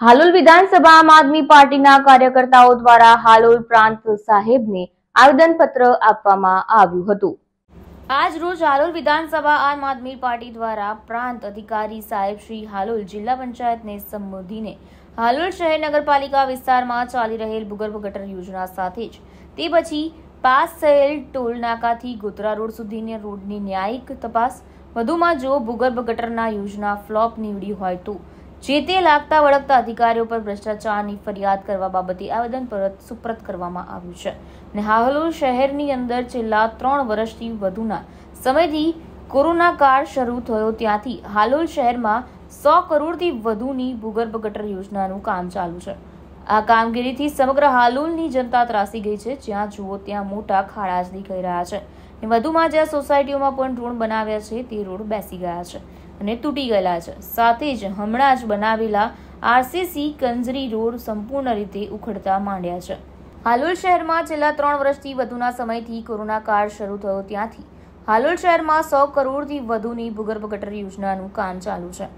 હાલોલ વિધાનસભા આમ આદમી પાર્ટીના કાર્યકર્તાઓ દ્વારા હાલોલ પ્રાંત સાહેબને આવેદનપત્ર આપવામાં આવ્યું હતું. આજ રોજ હાલોલ વિધાનસભા આમ આદમી પાર્ટી દ્વારા પ્રાંત અધિકારી સાહેબ શ્રી હાલોલ જિલ્લા પંચાયતને સંબોધીને હાલોલ શહેર નગરપાલિકા વિસ્તારમાં ચાલી રહેલ ભૂગર્ભ ગટર યોજના સાથે જ તે પછી પાસ થયેલ ટોલ નાકાથી ગોતરા રોડ સુધીની રોડની ન્યાયિક તપાસ, વધુમાં જો ભૂગર્ભ ગટરના યોજના ફ્લોપ નીવડી હોય તો જે તે લાગતા વળગતા અધિકારીઓ પર ભ્રષ્ટાચારની ફરિયાદ કરવા બાબતે આવેદન પરત સુપ્રત કરવામાં આવ્યું છે. અને હાલોલ શહેરની અંદર છેલ્લા ત્રણ વર્ષથી વધુના સમયથી કોરોના કાળ શરૂ થયો ત્યાંથી હાલોલ શહેરમાં સો કરોડથી વધુની ભૂગર્ભ ગટર યોજનાનું કામ ચાલુ છે. આ કામગીરીથી સમગ્ર હાલોલની જનતા ત્રાસી ગઈ છે. જ્યાં જુઓ ત્યાં મોટા ખાડા જ દેખાઈ રહ્યા છે. અને વધુમાં જ્યાં સોસાયટીઓમાં પણ રોડ બનાવ્યા છે, તે રોડ બેસી ગયા છે. અને તૂટી ગયેલા છે. સાથે જ હમણાં જ બનાવેલા આરસીસી કંજરી રોડ સંપૂર્ણ રીતે ઉખડતા માંડ્યા છે. હાલોલ શહેરમાં છેલ્લા ત્રણ વર્ષથી વધુના સમયથી કોરોના કાળ શરૂ થયો ત્યાંથી. હાલોલ શહેરમાં સો કરોડથી વધુની ભૂગર્ભ ગટર યોજનાનું કામ ચાલુ છે.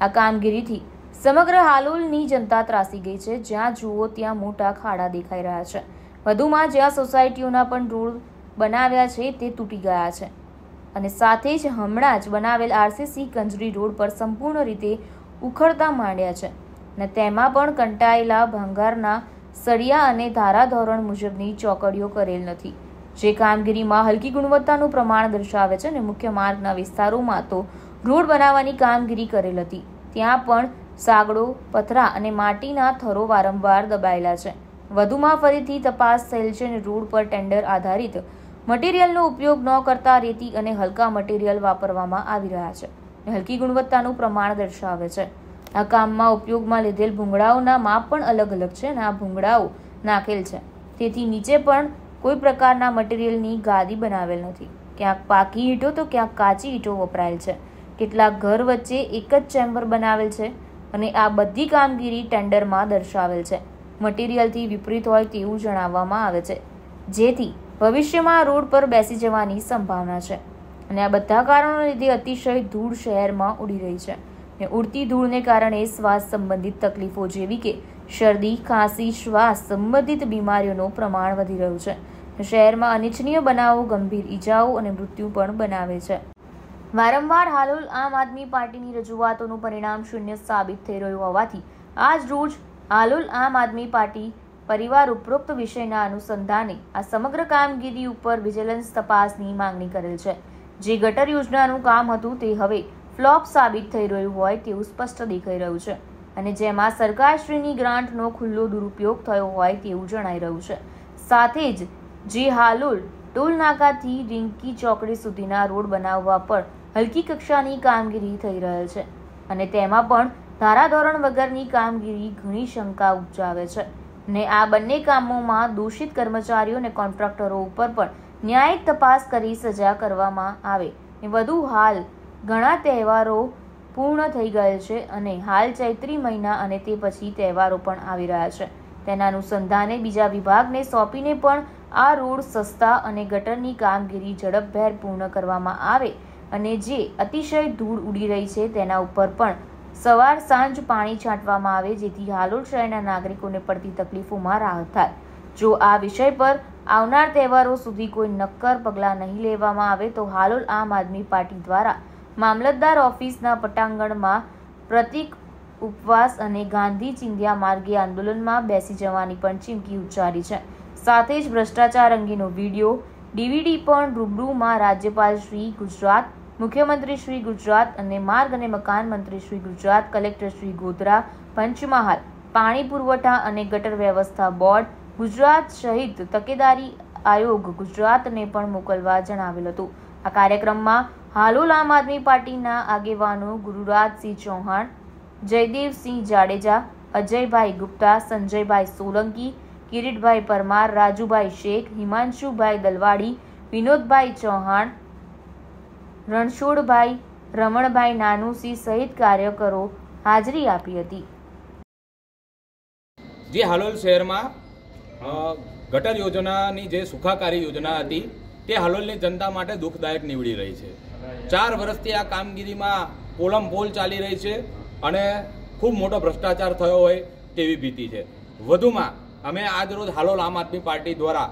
આ કામગીરીથી સમગ્ર હાલોલની જનતા ત્રાસી ગઈ છે. જ્યાં જુઓ ત્યાં મોટા ખાડા દેખાઈ રહ્યા છે. વધુમાં જ્યાં સોસાયટીઓના પણ રોડ બનાવ્યા છે, તે તૂટી ગયા છે. અને સાથે જ હમણાં જ બનાવેલ આરસીસી કંજરી રોડ પર સંપૂર્ણ રીતે ઉખડતા માંડ્યા છે. અને તેમાં પણ કંટાયેલા ભંગારના સળિયા અને ધારાધોરણ મુજબની ચોકડીઓ કરેલ નથી, જે કામગીરીમાં હલકી ગુણવત્તાનું પ્રમાણ દર્શાવે છે અને મુખ્ય માર્ગના વિસ્તારોમાં તો રોડ બનાવવાની કામગીરી કરેલ હતી. ત્યાં પણ સાગડો, પથરા અને માટીના થરો વારંવાર દબાયેલા છે. વધુમાં ફરીથી તપાસ થયેલ છે અને રોડ પર ટેન્ડર આધારિત મટીરિયલનો ઉપયોગ ન કરતા રેતી અને હલકા મટીરિયલ વાપરવામાં આવી રહ્યા છે હલકી ગુણવત્તાનું પ્રમાણ દર્શાવે છે. આ કામમાં ઉપયોગમાં લીધેલ ભૂંગળાઓના માપ પણ અલગ અલગ છે અને આ ભૂંગળાઓ નાખેલ છે. તેથી નીચે પણ કોઈ પ્રકારના મટીરિયલની ગાદી બનાવેલ નથી. ક્યાંક પાકી ઈંટો તો ક્યાંક કાચી ઈંટો વપરાયેલ છે. કેટલાક ઘર વચ્ચે એક જ ચેમ્બર બનાવેલ છે અને આ બધી કામગીરી ટેન્ડરમાં દર્શાવેલ છે. મટીરિયલથી વિપરીત હોય તેવું જણાવવામાં આવે છે. જેથી ભવિષ્યમાં રોડ પર બેસી જવાની સંભાવના છે અને આ બધા કારણોને લીધે અતિશય ધૂળ શહેરમાં ઉડી રહી છે. ને ઉડતી ધૂળને કારણે શ્વાસ સંબંધિત તકલીફો જેવી કે શરદી, ખાંસી, શ્વાસ સંબંધિત બીમારીઓનું પ્રમાણ વધી રહ્યું છે. શહેરમાં અનિચ્છનીય બનાવો, ગંભીર ઈજાઓ અને મૃત્યુ પણ બનાવે છે. વારંવાર હાલોલ આમ આદમી પાર્ટીની રજૂઆતોનું પરિણામ શૂન્ય સાબિત થઈ રહ્યું હોવાથી આજ રોજ હાલોલ આમ આદમી પાર્ટી પરિવાર ઉપરોક્ત વિષયના અનુસંધાને આ સમગ્ર કામગીરી ઉપર વિજિલન્સ તપાસની માંગણી કરેલ છે. જે ગટર યોજનાનું કામ હતું તે હવે ફ્લોપ સાબિત થઈ રહ્યું હોય તેવું સ્પષ્ટ દેખાઈ રહ્યું છે અને જેમાં સરકારશ્રીની ગ્રાન્ટનો ખુલ્લો દુરુપયોગ થયો હોય તેવું જણાઈ રહ્યું છે. સાથે જ જે હાલોલ ટોલનાકાથી રિંકી ચોકડી સુધીના રોડ બનાવવા પર હલકી કક્ષાની કામગીરી થઈ રહેલ છે અને તેમાં પણ ધારાધોરણ વગરની કામગીરી ઘણી શંકા ઉપજાવે છે. ને આ બંને કામોમાં દોષિત કર્મચારીઓ અને કોન્ટ્રાક્ટરો ઉપર પણ ન્યાયિક તપાસ કરી સજા કરવામાં આવે. ને વધુ હાલ ઘણા તહેવારો પૂર્ણ થઈ ગયેલ છે અને હાલ ચૈત્રી મહિના અને તે પછી તહેવારો પણ આવી રહ્યા છે. તેના અનુસંધાને બીજા વિભાગને સોંપીને પણ આ રોડ સસ્તા અને ગટરની કામગીરી ઝડપભેર પૂર્ણ કરવામાં આવે અને જે અતિશય ધૂળ ઉડી રહી છે તેના ઉપર પણ સવાર સાંજ પાણી છાંટવામાં આવે, જેથી હાલોલ શહેરના નાગરિકોને પડતી તકલીફોમાં રાહત થાય. જો આ વિષય પર આવનાર તહેવારો સુધી કોઈ નક્કર પગલાં નહીં લેવામાં આવે, તો હાલોલ આમ આદમી પાર્ટી દ્વારા મામલતદાર ઓફિસના પટાંગણમાં પ્રતિક ઉપવાસ અને ગાંધી ચિંધ્યા માર્ગે આંદોલનમાં બેસી જવાની પણ ચીમકી ઉચ્ચારી છે. સાથે જ ભ્રષ્ટાચાર અંગેનો વીડિયો, ડીવીડી પણ રૂબરૂમાં રાજ્યપાલ શ્રી ગુજરાત મુખ્યમંત્રી શ્રી ગુજરાત અને માર્ગ અને મકાન મંત્રી શ્રી ગુજરાત, કલેક્ટર શ્રી ગોધરા, પંચમહાલ, પાણી પુરવઠા અને ગટર વ્યવસ્થા બોર્ડ, ગુજરાત સહિત તકેદારી આયોગ ગુજરાતને પણ મોકલવા જણાવેલ હતું. આ કાર્યક્રમમાં હાલોલ આમ આદમી પાર્ટીના આગેવાનો ગુરુરાજસિંહ ચૌહાણ, જયદેવસિંહ જાડેજા, અજયભાઈ ગુપ્તા, સંજયભાઈ સોલંકી, કિરીટભાઈ પરમાર, રાજુભાઈ શેખ, હિમાંશુભાઈ દલવાડી, વિનોદભાઈ ચૌહાણ રણછોડભાઈ, રમણભાઈ નાનુસિંહ સહિત કાર્યકરો હાજરી આપી હતી. જે હાલોલ શહેરમાં ગટર યોજનાની જે સુખાકારી યોજના હતી, તે હાલોલની જનતા માટે દુઃખદાયક નીવડી રહી છે. ચાર વર્ષથી આ કામગીરીમાં પોલમ પોલ ચાલી રહી છે અને ખૂબ મોટો ભ્રષ્ટાચાર થયો હોય તેવી ભીતિ છે. વધુમાં, અમે આજરોજ હાલોલ આમ આદમી પાર્ટી દ્વારા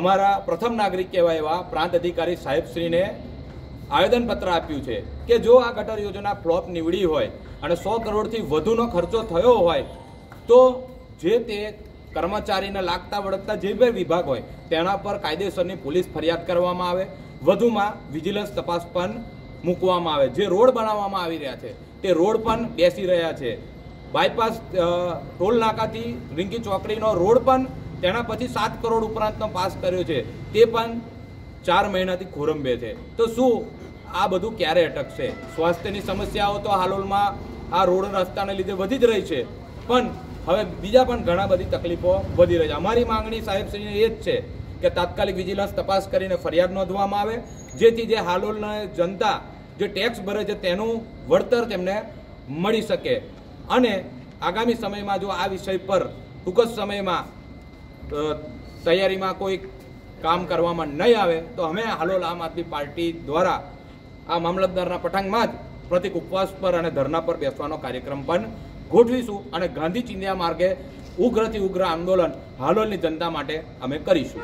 અમારા પ્રથમ નાગરિક કહેવાય એવા પ્રાંત અધિકારી સાહેબશ્રીને આવેદનપત્ર આપ્યું છે કે જો આ ગટર યોજના ફ્લોપ નીવડી હોય અને સો કરોડથી વધુનો ખર્ચો થયો હોય, તો જે તે કર્મચારીને લાગતા વળગતા જે બે વિભાગ હોય, તેના પર કાયદેસરની પોલીસ ફરિયાદ કરવામાં આવે, વધુમાં વિજિલન્સ તપાસ પણ મૂકવામાં આવે. જે રોડ બનાવવામાં આવી રહ્યા છે, તે રોડ પણ બેસી રહ્યા છે. બાયપાસ ટોલ નાકાથી રિંકી ચોકડીનો રોડ પણ તેના પછી સાત કરોડ ઉપરાંતનો પાસ કર્યો છે. તે પણ ચાર મહિનાથી ખોરંબે છે. તો શું આ બધું ક્યારે અટકશે? સ્વાસ્થ્યની સમસ્યાઓ તો હાલોલમાં આ રોડ રસ્તાને લીધે વધી જ રહી છે. પણ હવે બીજા પણ ઘણા બધી તકલીફો વધી રહી છે. અમારી માંગણી સાહેબશ્રીને એ જ છે કે તાત્કાલિક વિજિલન્સ તપાસ કરીને ફરિયાદ નોંધવામાં આવે, જેથી જે હાલોલના જનતા જે ટેક્સ ભરે છે તેનું વળતર તેમને મળી શકે. અને આગામી સમયમાં જો આ વિષય પર ટૂંક જ સમયમાં તૈયારીમાં કોઈ કામ કરવામાં નહીં આવે, તો અમે હાલોલ આમ આદમી પાર્ટી દ્વારા આ મામલતદારના પઠાંગમાં જ પ્રતિક ઉપવાસ પર અને ધરના પર બેસવાનો કાર્યક્રમ પણ ગોઠવીશું અને ગાંધી ચિંધ્યા માર્ગે ઉગ્રથી ઉગ્ર આંદોલન હાલોલની જનતા માટે અમે કરીશું.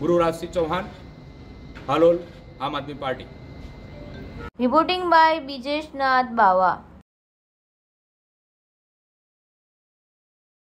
Gururajsinh Chauhan, Halol Aam Aadmi party. Reporting by Bijeshnath Bava